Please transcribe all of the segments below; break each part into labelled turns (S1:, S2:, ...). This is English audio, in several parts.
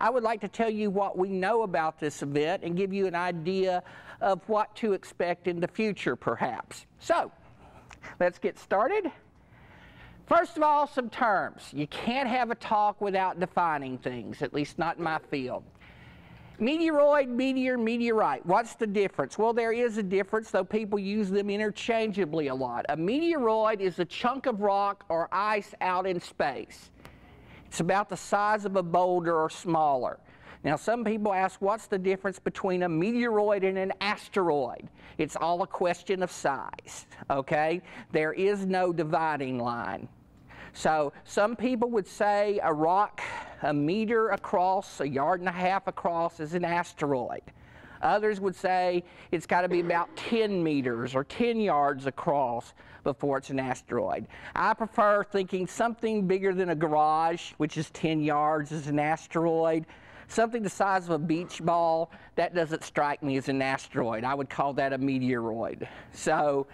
S1: I would like to tell you what we know about this event and give you an idea of what to expect in the future, perhaps. So, let's get started. First of all, some terms. You can't have a talk without defining things, at least not in my field. Meteoroid, meteor, meteorite. What's the difference? Well, there is a difference, though people use them interchangeably a lot. A meteoroid is a chunk of rock or ice out in space. It's about the size of a boulder or smaller. Now, some people ask, what's the difference between a meteoroid and an asteroid? It's all a question of size, okay? There is no dividing line. So some people would say a rock a meter across, a yard and a half across is an asteroid. Others would say it's got to be about 10 meters or 10 yards across before it's an asteroid. I prefer thinking something bigger than a garage, which is 10 yards, is an asteroid. Something the size of a beach ball, that doesn't strike me as an asteroid. I would call that a meteoroid. So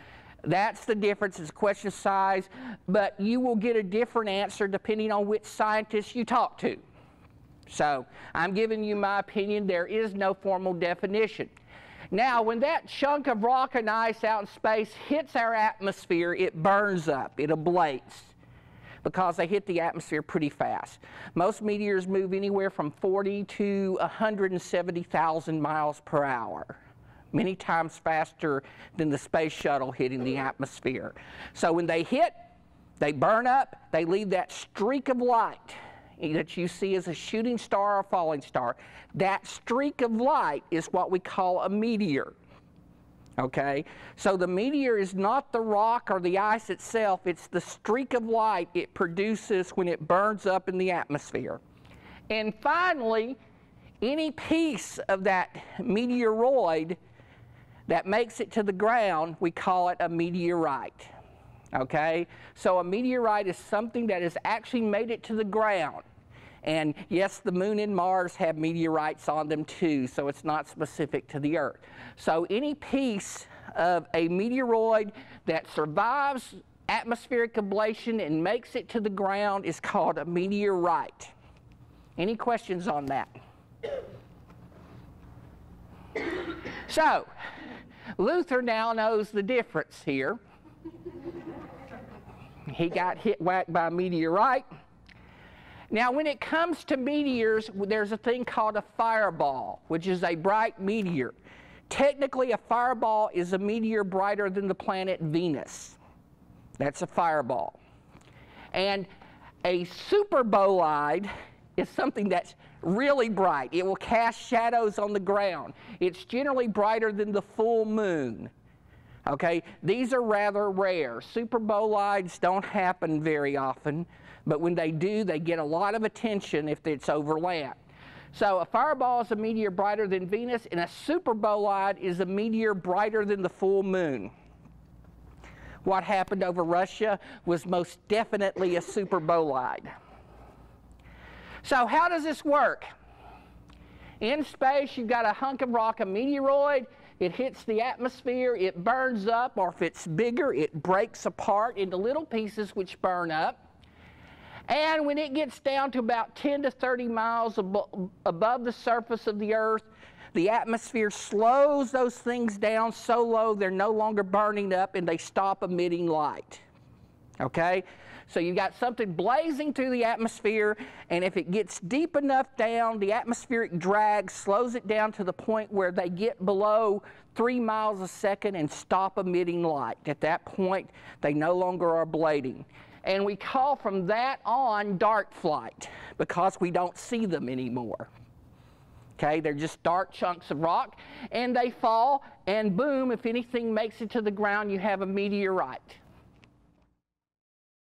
S1: that's the difference. It's a question of size, but you will get a different answer depending on which scientist you talk to. So I'm giving you my opinion. There is no formal definition. Now, when that chunk of rock and ice out in space hits our atmosphere, it burns up, it ablates because they hit the atmosphere pretty fast. Most meteors move anywhere from 40 to 170,000 miles per hour many times faster than the space shuttle hitting the atmosphere. So when they hit, they burn up, they leave that streak of light that you see as a shooting star or falling star. That streak of light is what we call a meteor. Okay? So the meteor is not the rock or the ice itself, it's the streak of light it produces when it burns up in the atmosphere. And finally, any piece of that meteoroid that makes it to the ground, we call it a meteorite. Okay? So a meteorite is something that has actually made it to the ground. And yes, the moon and Mars have meteorites on them too, so it's not specific to the Earth. So any piece of a meteoroid that survives atmospheric ablation and makes it to the ground is called a meteorite. Any questions on that? So, Luther now knows the difference here. He got hit whacked by a meteorite. Now, when it comes to meteors, there's a thing called a fireball, which is a bright meteor. Technically, a fireball is a meteor brighter than the planet Venus. That's a fireball. And a superbolide is something that's really bright. It will cast shadows on the ground. It's generally brighter than the full moon. Okay, these are rather rare. Superbolides don't happen very often, but when they do, they get a lot of attention if it's over land. So a fireball is a meteor brighter than Venus, and a superbolide is a meteor brighter than the full moon. What happened over Russia was most definitely a superbolide. So how does this work? In space, you've got a hunk of rock, a meteoroid. It hits the atmosphere, it burns up, or if it's bigger, it breaks apart into little pieces which burn up. And when it gets down to about 10 to 30 miles ab above the surface of the Earth, the atmosphere slows those things down so low they're no longer burning up and they stop emitting light. Okay? So you've got something blazing through the atmosphere, and if it gets deep enough down, the atmospheric drag slows it down to the point where they get below three miles a second and stop emitting light. At that point, they no longer are ablating. And we call from that on dark flight because we don't see them anymore. Okay, they're just dark chunks of rock, and they fall, and boom, if anything makes it to the ground, you have a meteorite.